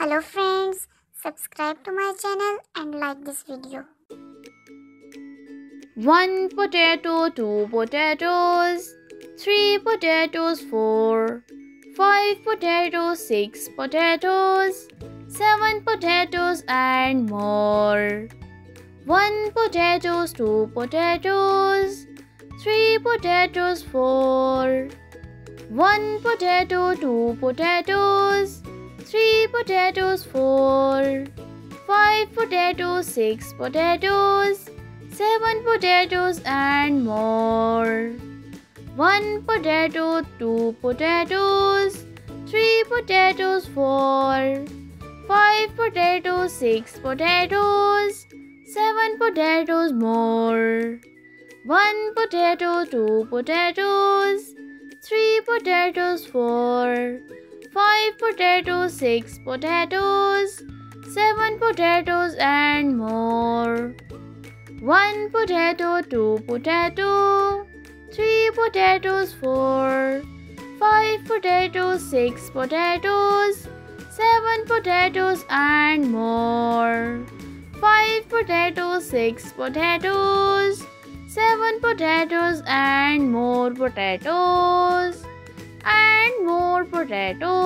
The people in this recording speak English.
Hello friends, subscribe to my channel and like this video. 1 potato, 2 potatoes, 3 potatoes, 4, 5 potatoes, 6 potatoes, 7 potatoes and more. 1 potatoes, 2 potatoes, 3 potatoes, 4, 1 potato, 2 potatoes, three potatoes, four, five potatoes, six potatoes, seven potatoes and more. One potato, two potatoes, three potatoes, four, five potatoes, six potatoes, seven potatoes more. One potato, two potatoes, three potatoes, four, 5 potatoes, 6 potatoes, 7 potatoes and more. 1 potato, 2 potato, 3 potatoes, 4, 5 potatoes, 6 potatoes, 7 potatoes and more. 5 potatoes, 6 potatoes, 7 potatoes and more potatoes and more potatoes.